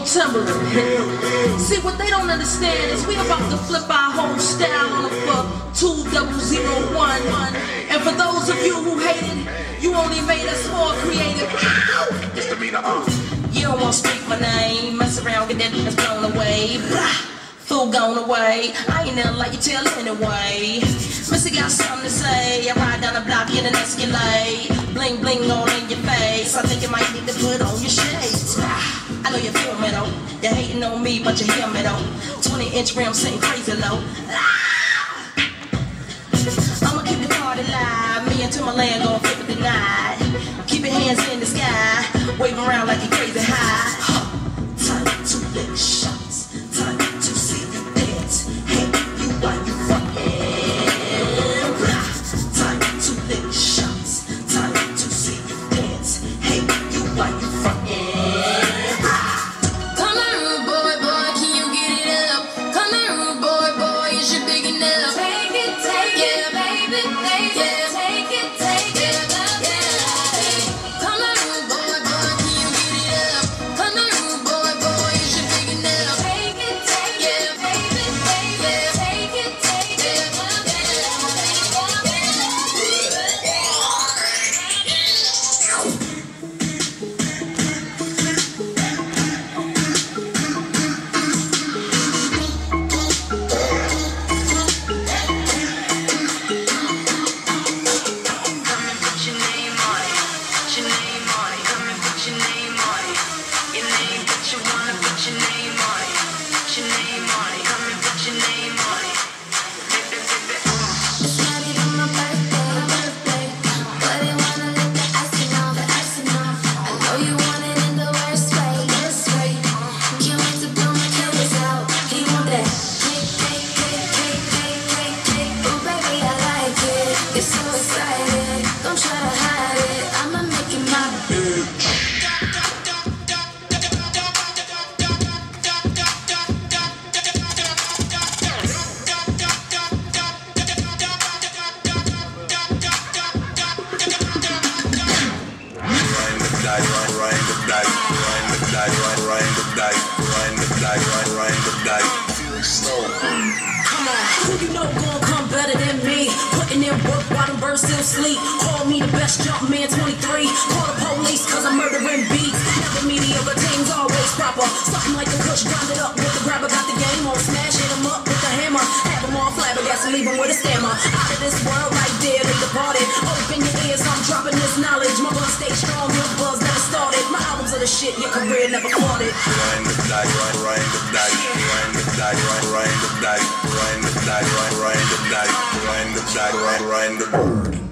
on Timbaland. See, what they don't understand is we about to flip our whole style on them for two double zero one. And for those of you who hated, you only made us more creative. Misdemeanor, uh. You don't want to speak my name, mess around, get that ass blown away. Blah, fool gone away. I ain't never like you tell anyway. Missy got something to say. I ride down the block in an Escalade. Bling bling all in your face. I think you might need to put on your shades. I know you feel me though. You're hating on me, but you hear me though. 20 inch rims sitting crazy low. Ah! I'ma keep the party live. Me and Timbaland gon' flip it tonight. Keep your hands in the sky. Wave around like you crazy high. But you wanna put your name on, who you know gon' come better than me? Putting in work while them birds still sleep. Call me the best jump man 23. Call the police cause I'm murdering beats. Never mediocre teams, always proper. Something like the push, grind it up with the grabber. Got the game on, smash up with the hammer. Have all flabbergasted, leave with a stammer. Out of this world right there, they departed. Open shit, your career never caught it. Rhyme the rhyme the rhyme the rhyme the rhyme the rhyme the rhyme the rhyme the